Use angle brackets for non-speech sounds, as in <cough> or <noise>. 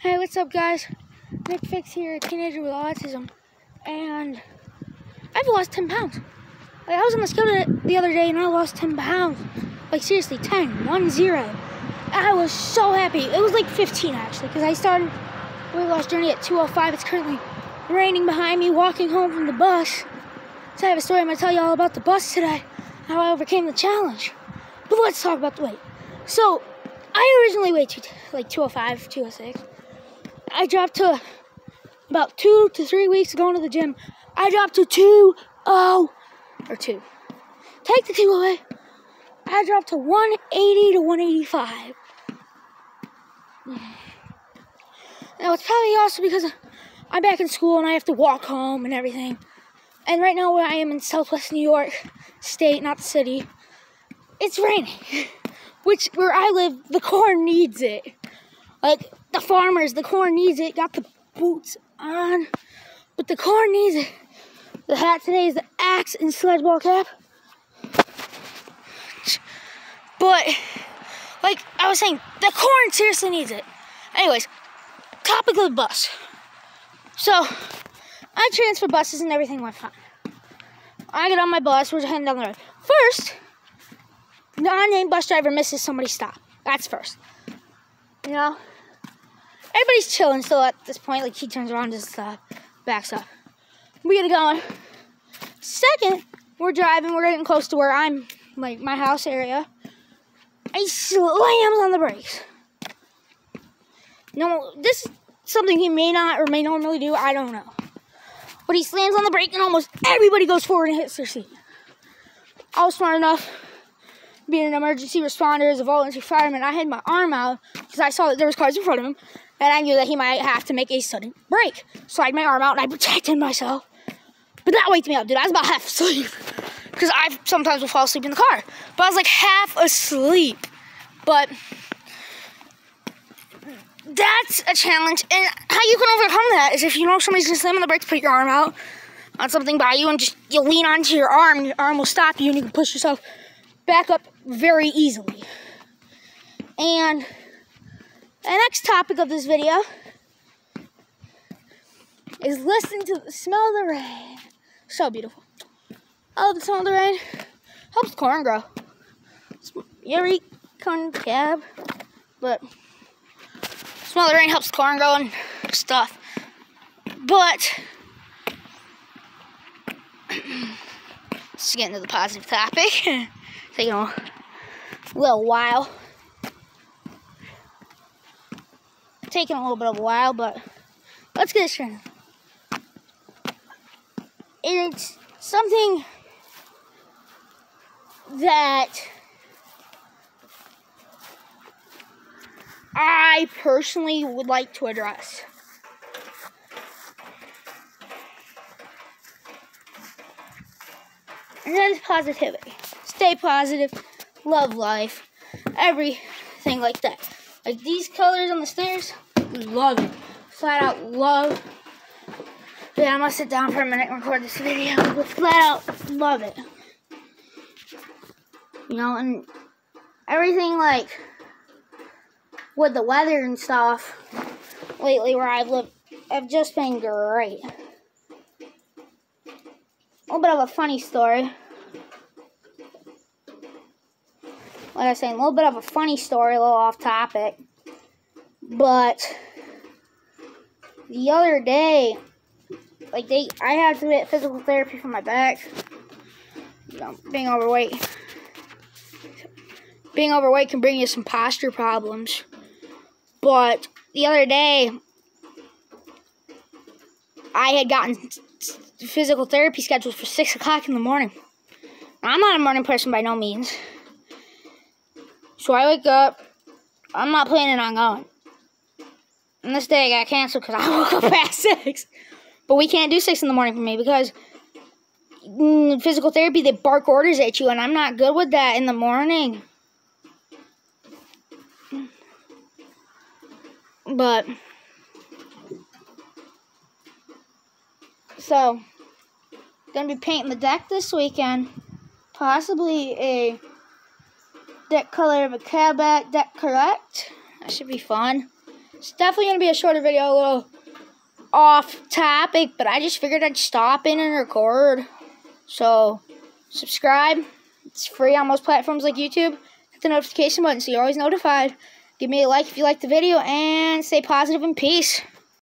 Hey, what's up, guys? Nick Fix here, a teenager with autism, and I've lost 10 pounds. Like, I was on the scale the other day and I lost 10 pounds. Like, seriously, 10, 1 0. I was so happy. It was like 15 actually, because I started weight loss journey at 205. It's currently raining behind me, walking home from the bus. So I have a story I'm going to tell you all about the bus today, how I overcame the challenge. But let's talk about the weight. So, I originally weighed two, like 205, 206. I dropped to about two to three weeks going to the gym. I dropped to two oh or two. Take the two away. I dropped to 180 to 185. Now it's probably also because I'm back in school and I have to walk home and everything. And right now where I am in Southwest New York State, not the city, it's raining. <laughs> Which where I live, the corn needs it. Like the farmers, the corn needs it. Got the boots on, but the corn needs it. The hat today is the axe and sledge ball cap. But like I was saying, the corn seriously needs it. Anyways, topic of the bus. So I transfer buses and everything went fine. I get on my bus, we're heading down the road. First, non-named bus driver misses somebody's stop. That's first. You know? Everybody's chilling still at this point. Like, he turns around just uh, backs up. We get it going. Second, we're driving. We're getting close to where I'm, like, my house area. He slams on the brakes. No, this is something he may not or may normally do. I don't know. But he slams on the brake and almost everybody goes forward and hits their seat. I was smart enough being an emergency responder as a volunteer fireman, I had my arm out because I saw that there was cars in front of him, and I knew that he might have to make a sudden break. So I had my arm out and I protected myself. But that waked me up, dude. I was about half asleep because I sometimes will fall asleep in the car. But I was like half asleep. But that's a challenge, and how you can overcome that is if you know somebody's gonna slam on the brakes, put your arm out on something by you, and just you lean onto your arm, and your arm will stop you, and you can push yourself back up very easily. And the next topic of this video is listening to the smell of the rain. So beautiful. Oh, the smell of the rain helps corn grow. You ever eat corn cab? But smell of the rain helps corn grow and stuff. But <clears throat> let's get into the positive topic. <laughs> Taking a little while. Taking a little bit of a while, but let's get this started. It's something that I personally would like to address. And that is positivity. Stay positive, love life, everything like that. Like these colors on the stairs, love it. Flat out love. Yeah, I'm gonna sit down for a minute and record this video, but flat out love it. You know, and everything like with the weather and stuff lately where I've lived have just been great. A little bit of a funny story. Like I was saying, a little bit of a funny story, a little off topic. But the other day, like they, I had to get physical therapy for my back. You know, being overweight. Being overweight can bring you some posture problems. But the other day, I had gotten physical therapy scheduled for 6 o'clock in the morning. I'm not a morning person by no means. So I wake up. I'm not planning on going. And this day I got canceled because <laughs> I woke up at 6. But we can't do 6 in the morning for me because mm, physical therapy, they bark orders at you, and I'm not good with that in the morning. But so gonna be painting the deck this weekend. Possibly a deck color of a Cadillac deck correct. That should be fun. It's definitely going to be a shorter video, a little off topic, but I just figured I'd stop in and record. So, subscribe. It's free on most platforms like YouTube. Hit the notification button so you're always notified. Give me a like if you liked the video, and stay positive and peace.